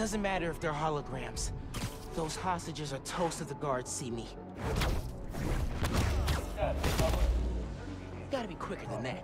Doesn't matter if they're holograms. Those hostages are toast if the guards see me. Gotta be quicker than that.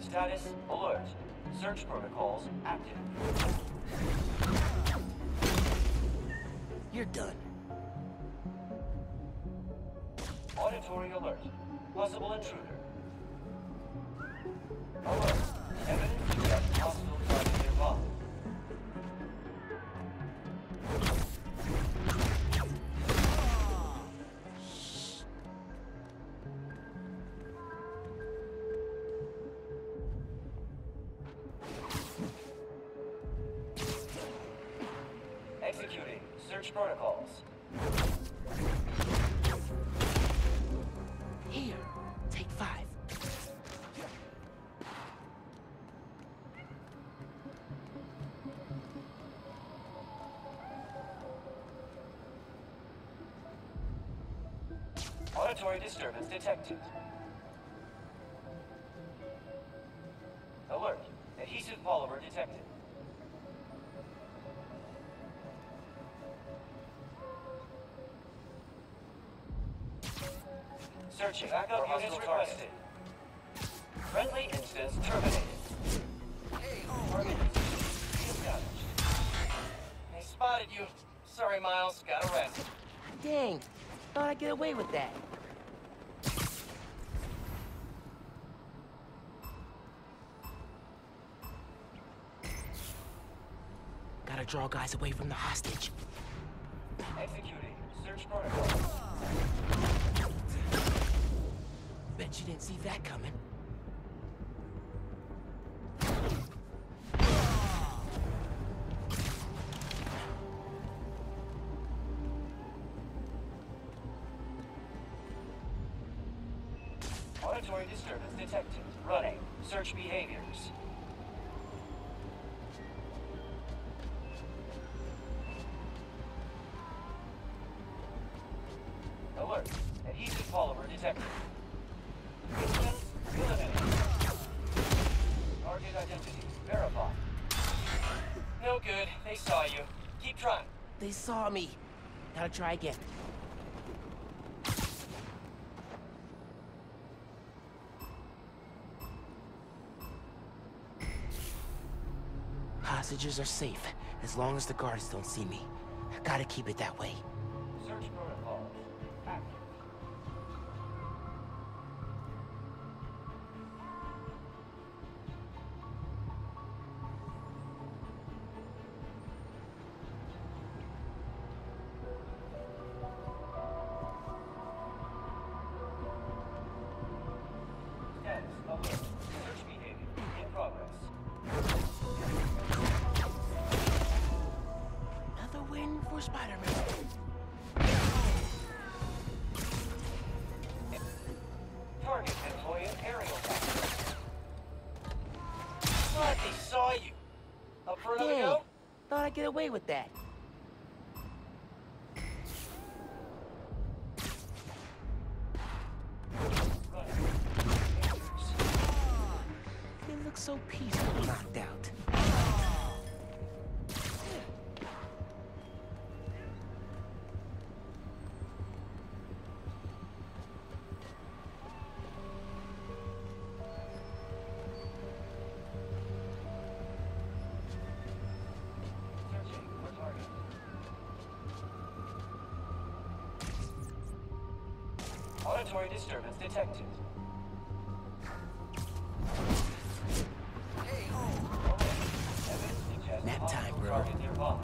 Status alert. Search protocols active. You're done. Auditory alert. Possible intruder. Alert. Evidence Auditory disturbance detected. Alert. Adhesive polymer detected. Searching. Backup units requested. Friendly instance terminated. Target established. They spotted you. Sorry, Miles. Got arrested. Dang, thought I'd get away with that. Draw guys away from the hostage. Executing. Search protocol. Bet you didn't see that coming. Alert. Adhesive polymer detected. Instance eliminated. Target identity verified. No good. They saw you. Keep trying. They saw me. Gotta try again. Hostages are safe, as long as the guards don't see me. I Gotta keep it that way. Away with that. Auditory disturbance detected. Evidence suggests Nap time, bro. target nearby.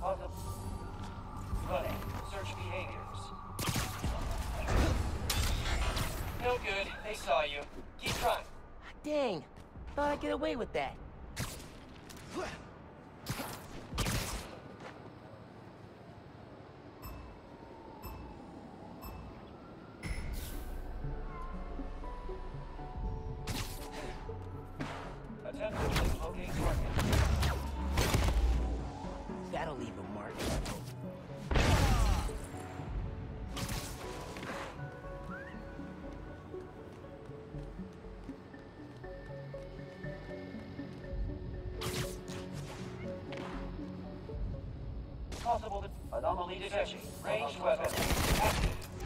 Possible. Running. Search behaviors. No good. They saw you. Keep trying. Dang, thought I'd get away with that. Anomaly detection. Ranged weapon active.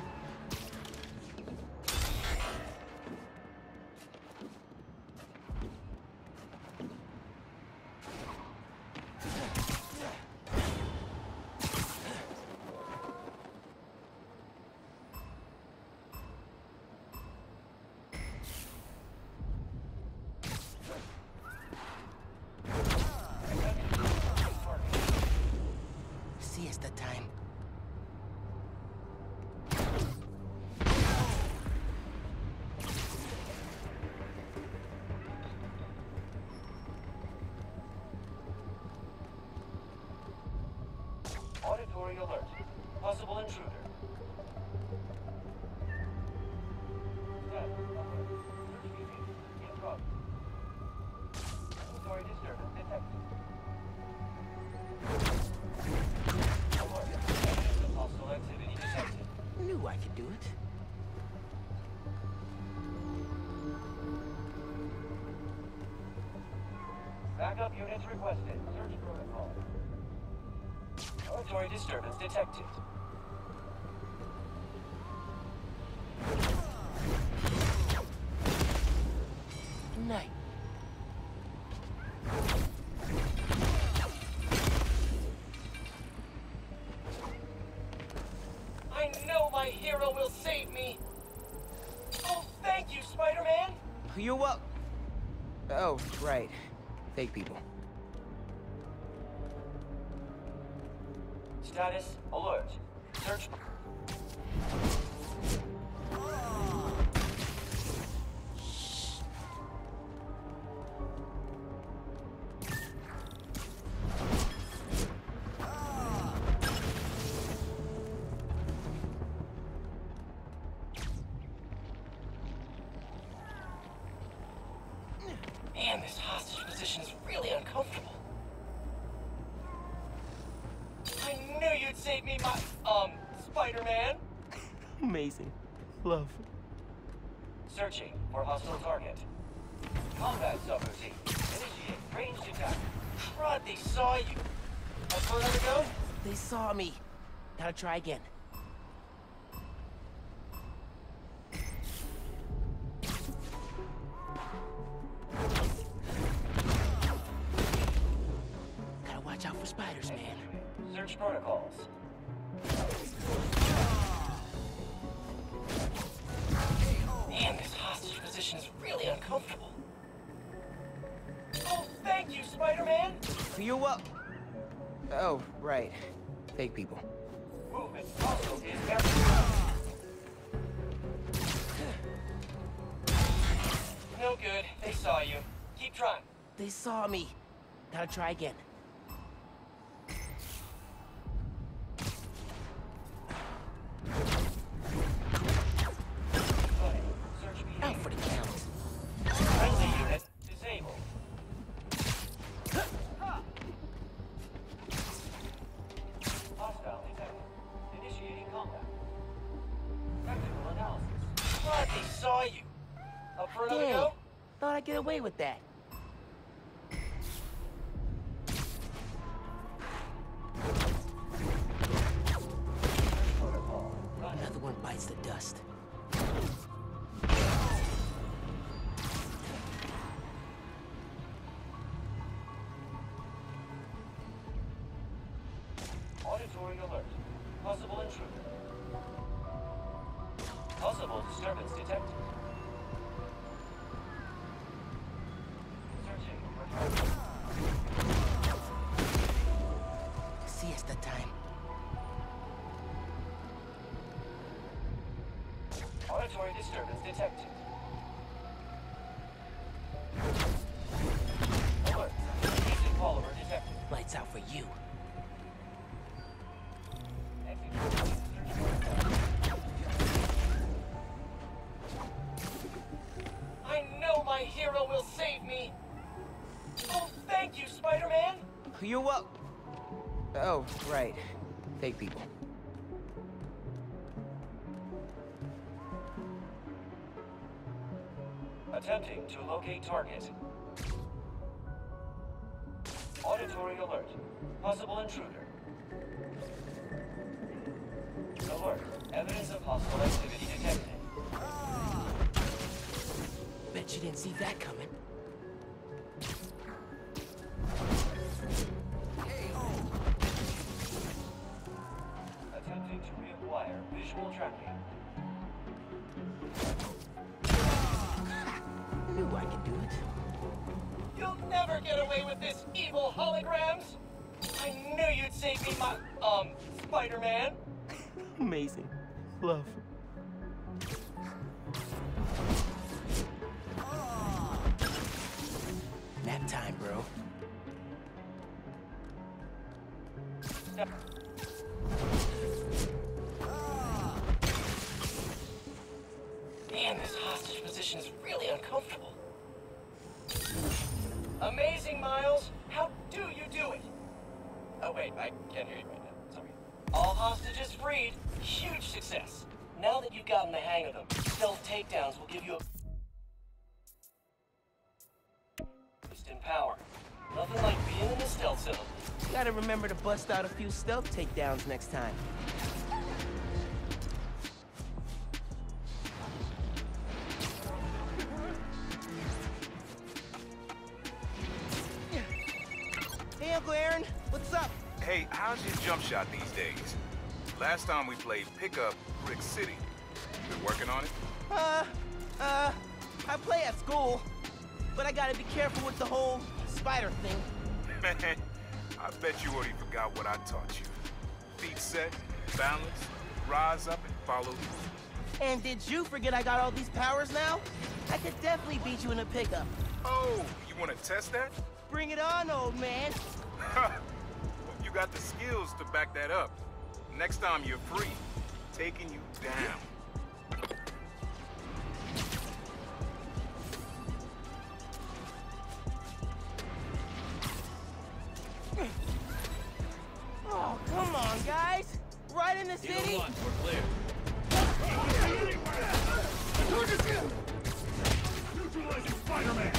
Knew I could do it. Backup units requested. Search protocol. Auditory disturbance detected. Fake people. Love. Searching for hostile target. Combat subroutine. Initiate ranged attack. Crud, they saw you. Up for another go? They saw me. Gotta try again. Gotta watch out for spiders, man. Search protocols. Position is really uncomfortable. Oh, thank you, Spider-Man! You up? Oh, right. Fake people. Movement also is. No good. They saw you. Keep trying. They saw me. Gotta try again. Away with that. Another one bites the dust. Auditory disturbance detected. Alert. Mutant polymer detected. Lights out for you. I know my hero will save me. Oh, thank you, Spider-Man. You're wel- Oh, right. Fake people. Attempting to locate target. Auditory alert. Possible intruder. alert. Evidence of possible activity detected. Bet you didn't see that coming. Spider-Man! Amazing. Love. Nap time, bro. Takedowns will give you a boost in power. Nothing like being in the stealth zone. Gotta remember to bust out a few stealth takedowns next time. Hey, Uncle Aaron, what's up? Hey, how's your jump shot these days? Last time we played pickup Brick City. Been working on it? Uh, uh, I play at school, but I gotta be careful with the whole spider thing. Man, I bet you already forgot what I taught you. Feet set, balance, rise up and follow through. And did you forget I got all these powers now? I could definitely beat you in a pickup. Oh, you want to test that? Bring it on, old man. you got the skills to back that up. Next time you're free, taking you down. Right in the city? we're clear. Neutralizing Spider-Man!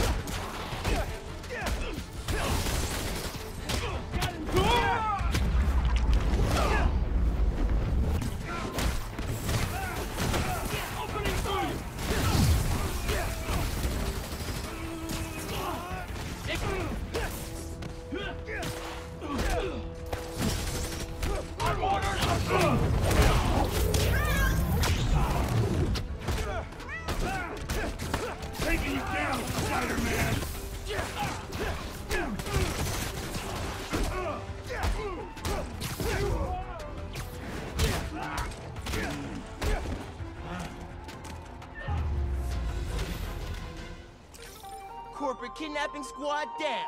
Squad down.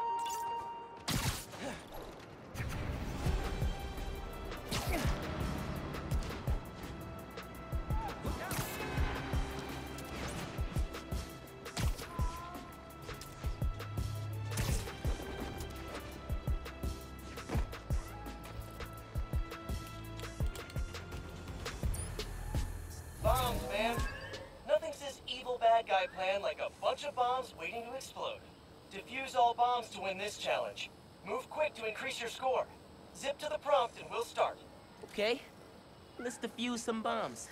Bombs, man. Nothing says evil bad guy plan like a bunch of bombs waiting to explode. Defuse all bombs to win this challenge. Move quick to increase your score. Zip to the prompt and we'll start. Okay, let's defuse some bombs.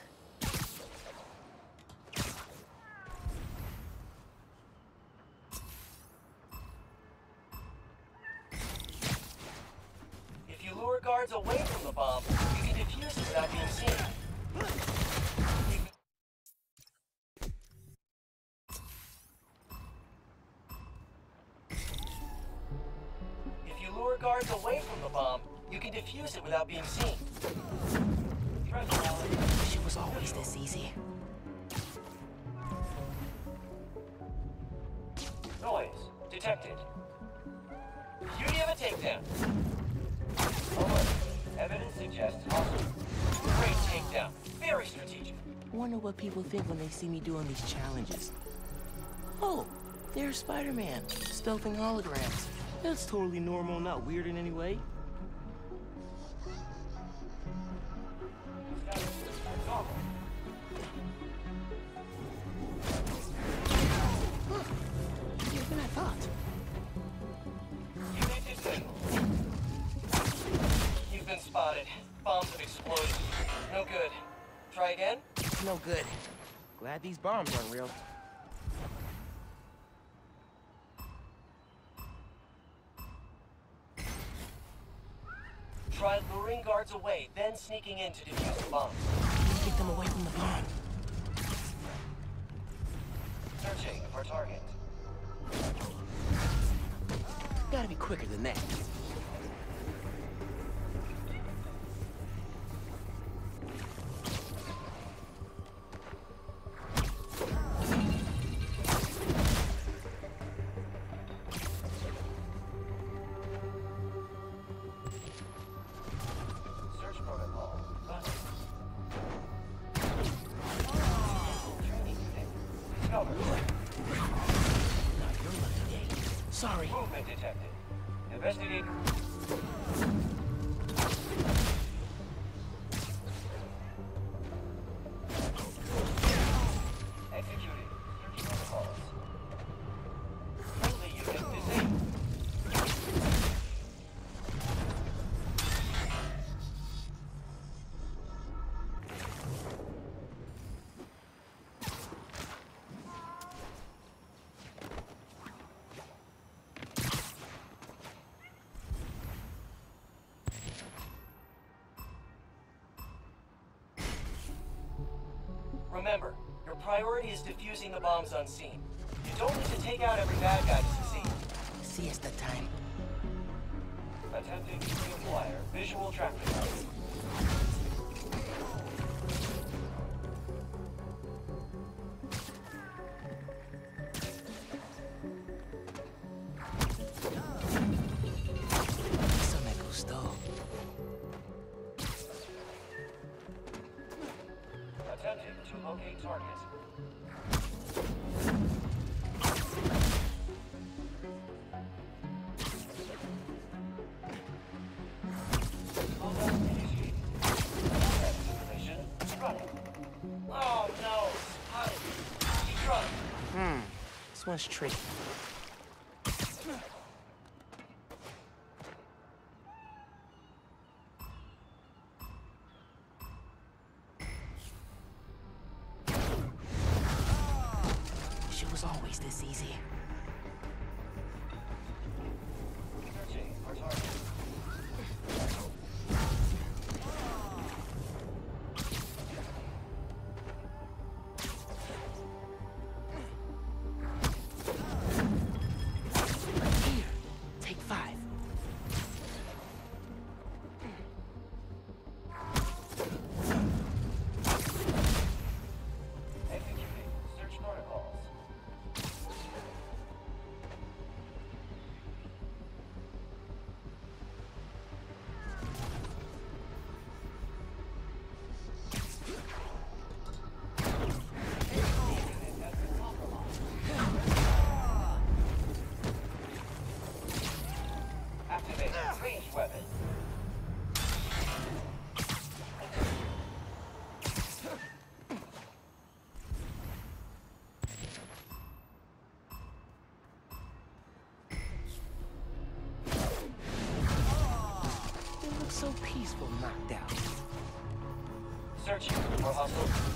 It was always this easy. Noise detected. Of a takedown. Alert. Evidence suggests hostile. Great takedown. Very strategic. Wonder what people think when they see me doing these challenges. Oh, there's Spider-Man, stealthing holograms. That's totally normal, not weird in any way. Try luring guards away, then sneaking in to defuse the bombs. Get them away from the bomb. Searching for target. Gotta be quicker than that. Remember, your priority is defusing the bombs unseen. You don't need to take out every bad guy to succeed. See us the time. Attempting to reacquire visual tracking. Attempting to locate target. Oh no! Hmm. This one's tricky. Peaceful knockdown. Searching for hostile.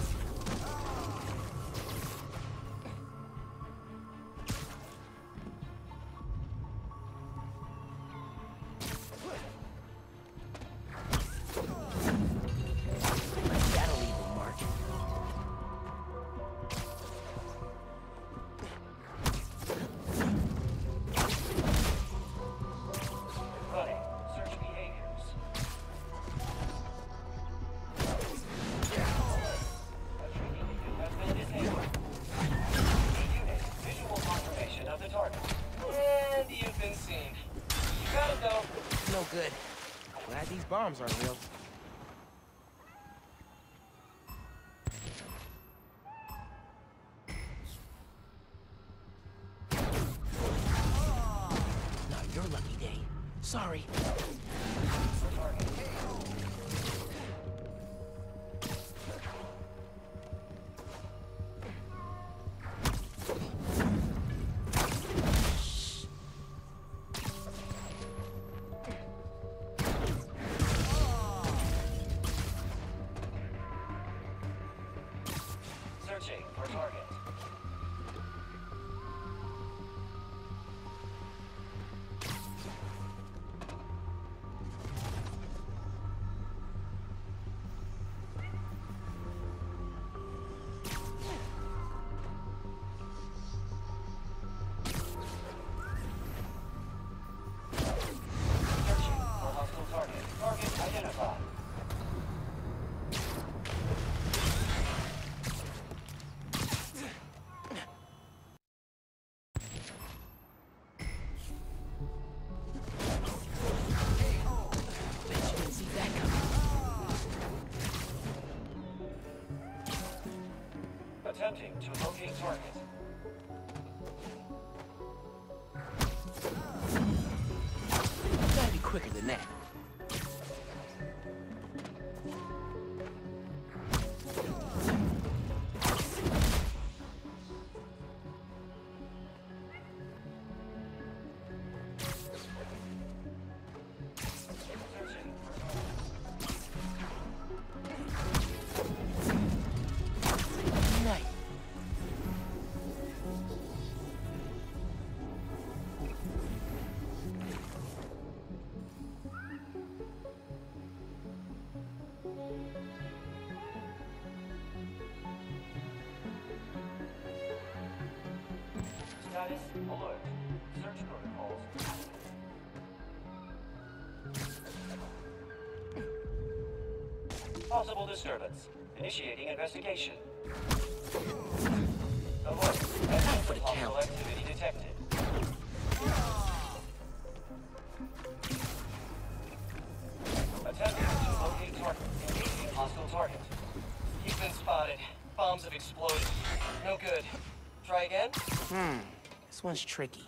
bombs aren't real. Not your lucky day. Sorry. Attempting to locate target. Gotta be quicker than that. Possible disturbance. Initiating investigation. Alert. Evidence for the count. activity detected. Attempting to locate target. Engaging hostile target. He's been spotted. Bombs have exploded. No good. Try again? Hmm. This one's tricky.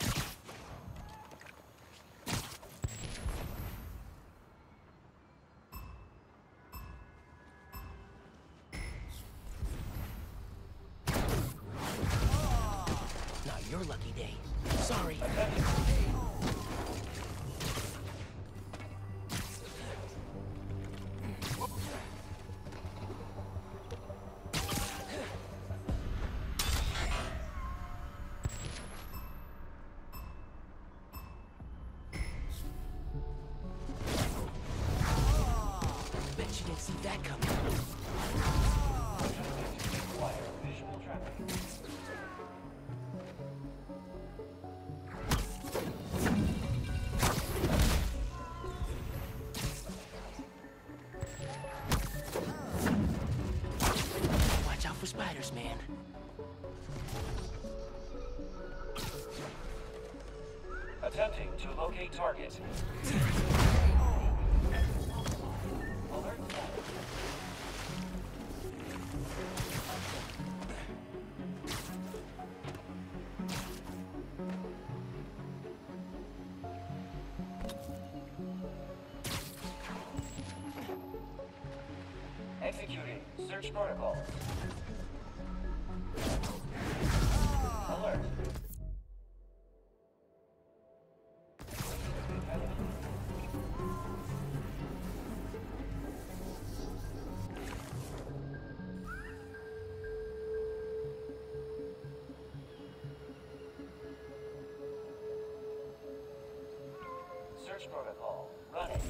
Attempting to locate target. Search protocol running.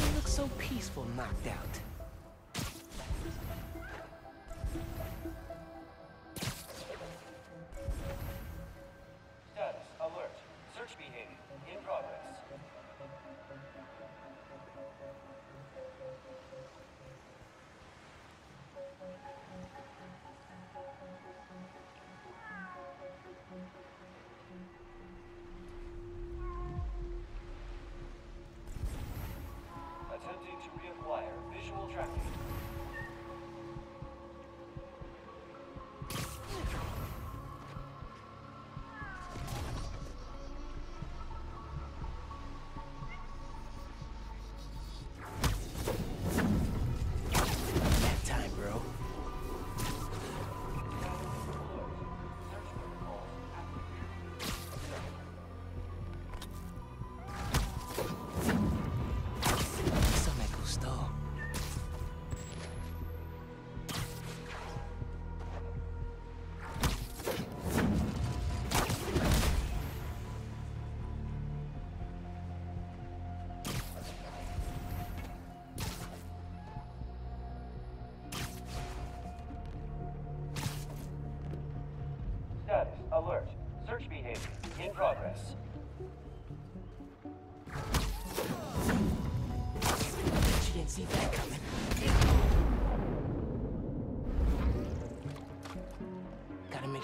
They look so peaceful knocked out.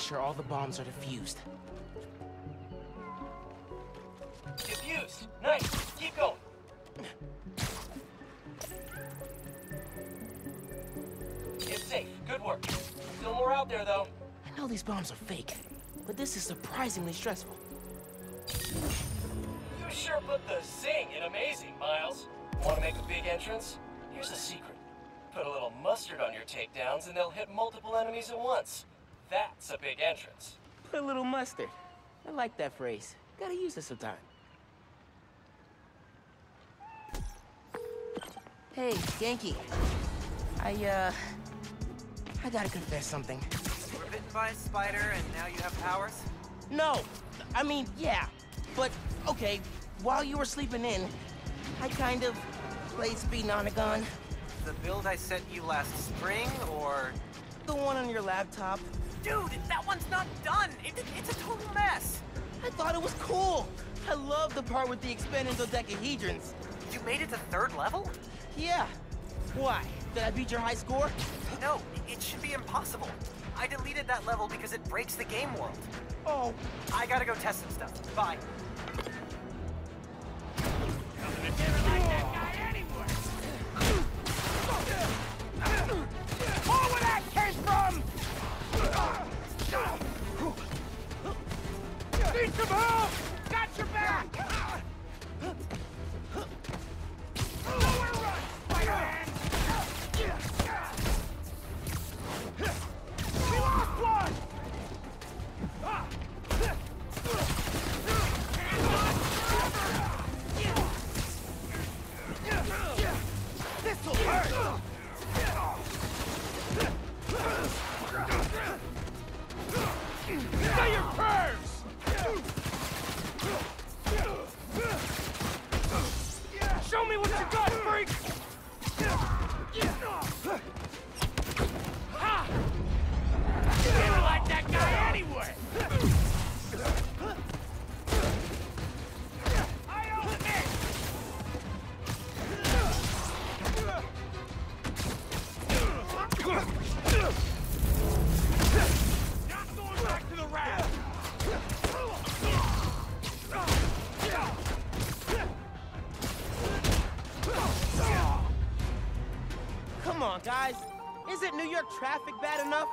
Sure all the bombs are defused. Defused. Nice. Keep going. It's safe. Good work. Still more out there, though. I know these bombs are fake, but this is surprisingly stressful. You sure put the zing in amazing, Miles. Want to make a big entrance? Here's the secret. Put a little mustard on your takedowns and they'll hit multiple enemies at once. That's a big entrance. Put a little mustard. I like that phrase. Gotta use it sometime. Hey, Ganke. I, uh... I gotta confess something. You were bitten by a spider and now you have powers? No! I mean, yeah. But, okay, while you were sleeping in, I kind of played Speed Nonagon. The build I sent you last spring, or... The one on your laptop. Dude, that one's not done! It, it's a total mess! I thought it was cool. I love the part with the expanding dodecahedrons. You made it to third level? Yeah. Why? Did I beat your high score? No, it should be impossible. I deleted that level because it breaks the game world. Oh, I gotta go test some stuff. Bye. Need some Isn't New York traffic bad enough?